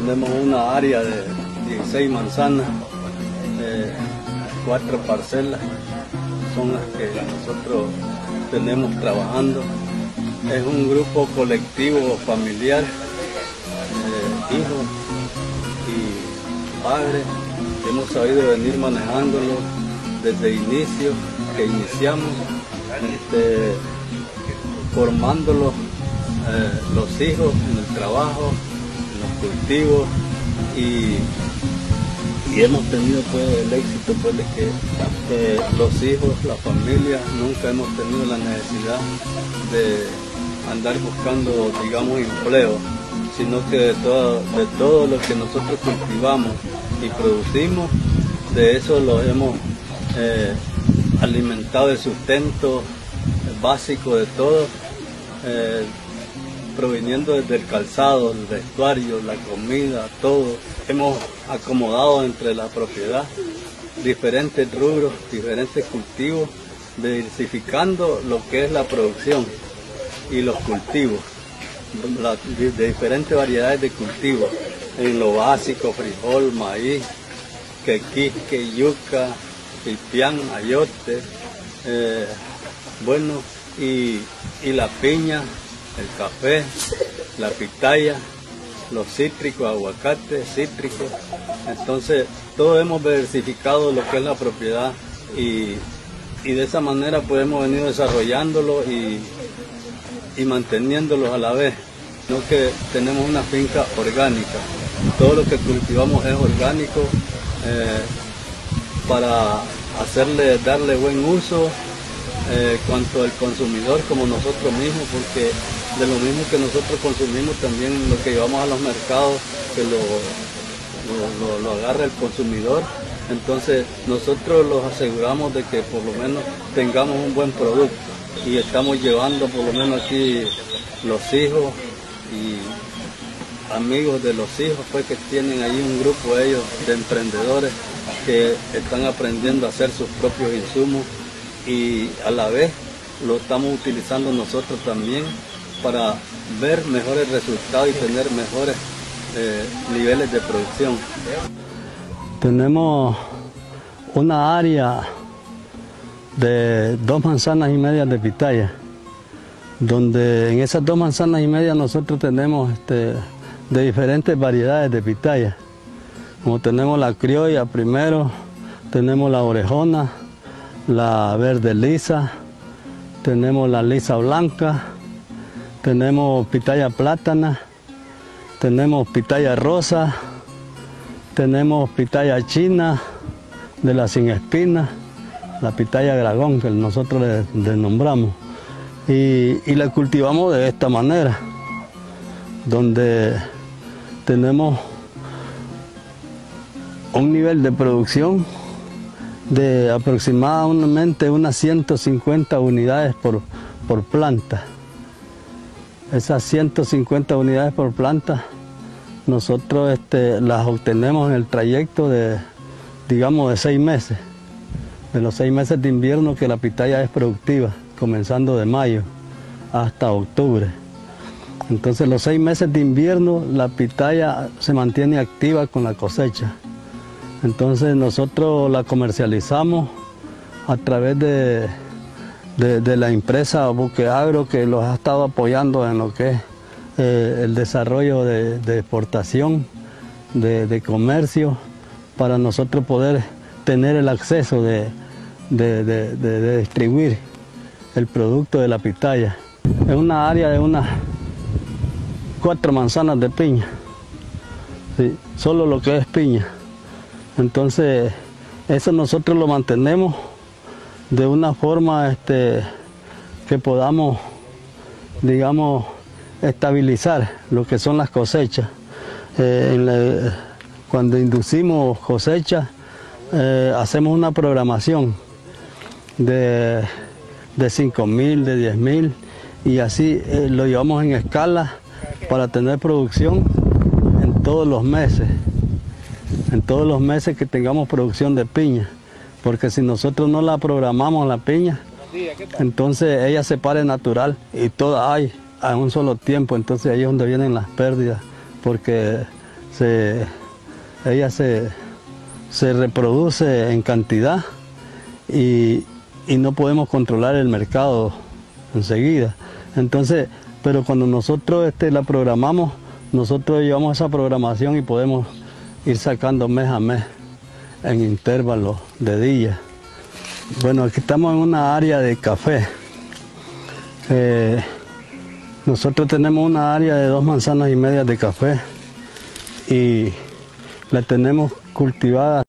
una área de 16 manzanas, eh, cuatro parcelas son las que nosotros tenemos trabajando. Es un grupo colectivo familiar, eh, hijos y padres. Hemos sabido venir manejándolo desde inicio, que iniciamos, este, formándolo eh, los hijos en el trabajo, cultivos y, hemos tenido pues el éxito pues de que eh, los hijos, la familia, nunca hemos tenido la necesidad de andar buscando digamos empleo, sino que de todo, de todo lo que nosotros cultivamos y producimos, de eso lo hemos eh, alimentado el sustento básico de todo proveniendo desde el calzado, el vestuario, la comida, todo. Hemos acomodado entre la propiedad diferentes rubros, diferentes cultivos, diversificando lo que es la producción y los cultivos, de, diferentes variedades de cultivos, en lo básico, frijol, maíz, quequisque, yuca, pipián, ayote, eh, bueno, y, y la piña, el café, la pitaya, los cítricos, aguacate, cítricos. Entonces, todos hemos diversificado lo que es la propiedad y, de esa manera pues hemos venido desarrollándolo y, y manteniéndolo a la vez. No que tenemos una finca orgánica. Todo lo que cultivamos es orgánico eh, para hacerle, darle buen uso, eh, cuanto al consumidor como nosotros mismos, porque de lo mismo que nosotros consumimos también lo que llevamos a los mercados, que lo, lo, agarra el consumidor. Entonces nosotros los aseguramos de que por lo menos tengamos un buen producto y estamos llevando por lo menos aquí los hijos y amigos de los hijos pues que tienen ahí un grupo ellos de emprendedores que están aprendiendo a hacer sus propios insumos y a la vez lo estamos utilizando nosotros también para ver mejores resultados y tener mejores eh, niveles de producción. Tenemos una área de dos manzanas y media de pitaya, donde en esas dos manzanas y media nosotros tenemos este, de diferentes variedades de pitaya. Como tenemos la criolla primero, tenemos la orejona, la verde lisa, tenemos la lisa blanca, tenemos pitaya plátana, tenemos pitaya rosa, tenemos pitaya china de la sin espina, la pitaya dragón que nosotros le, nombramos. Y, y, la cultivamos de esta manera, donde tenemos un nivel de producción de aproximadamente unas 150 unidades por, por planta esas 150 unidades por planta, nosotros este, las obtenemos en el trayecto de, digamos, de seis meses, de los seis meses de invierno que la pitaya es productiva, comenzando de mayo hasta octubre. Entonces los seis meses de invierno la pitaya se mantiene activa con la cosecha. Entonces nosotros la comercializamos a través de de, la empresa Buque Agro que los ha estado apoyando en lo que es eh, el desarrollo de, exportación, de, comercio, para nosotros poder tener el acceso de, distribuir el producto de la pitaya. Es una área de unas cuatro manzanas de piña, solo lo que es piña. Entonces, eso nosotros lo mantenemos de una forma este, que podamos, digamos, estabilizar lo que son las cosechas. Eh, cuando inducimos cosechas, eh, hacemos una programación de, de 5 mil, de 10 mil, y así eh, lo llevamos en escala para tener producción en todos los meses, en todos los meses que tengamos producción de piña porque si nosotros no la programamos la piña, entonces ella se pare natural y toda hay a un solo tiempo, entonces ahí es donde vienen las pérdidas, porque se, ella se, se reproduce en cantidad y, y no podemos controlar el mercado enseguida. Entonces, pero cuando nosotros este, la programamos, nosotros llevamos esa programación y podemos ir sacando mes a mes en intervalos de días. Bueno, aquí estamos en una área de café. Eh, nosotros tenemos una área de dos manzanas y media de café y la tenemos cultivada